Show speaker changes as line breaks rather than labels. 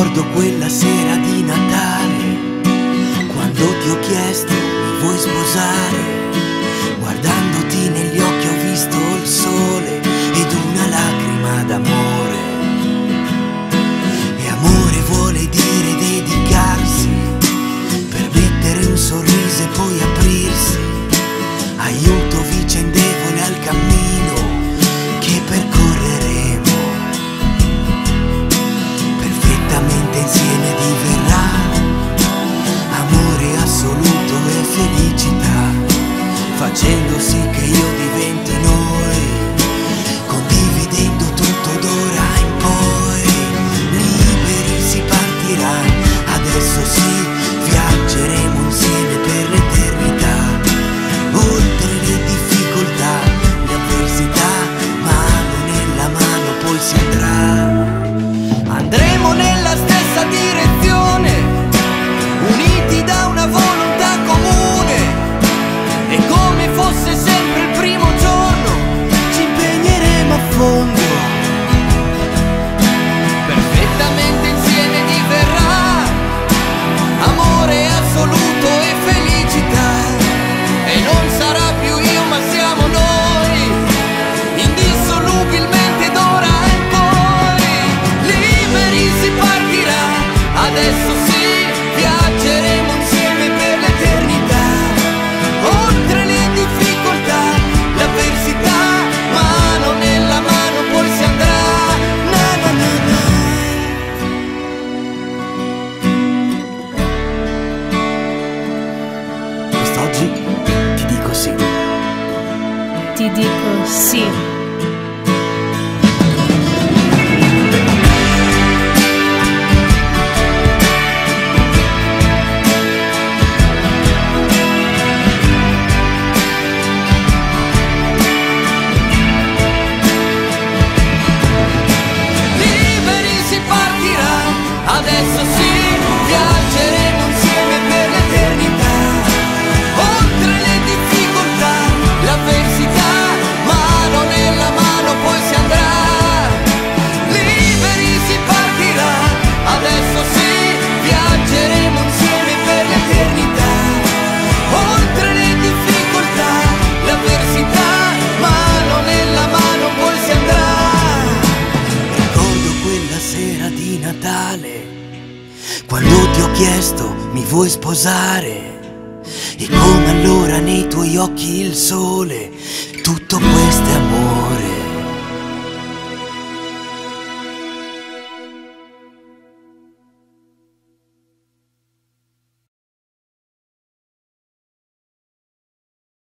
ricordo quella sera di Natale, quando ti ho chiesto mi vuoi sposare, guardare facendo sì che io diventi noi, condividendo tutto d'ora in poi, liberi si partirà, adesso sì. ti dico sì. Quando ti ho chiesto mi vuoi sposare? E come allora nei tuoi occhi il sole, tutto quello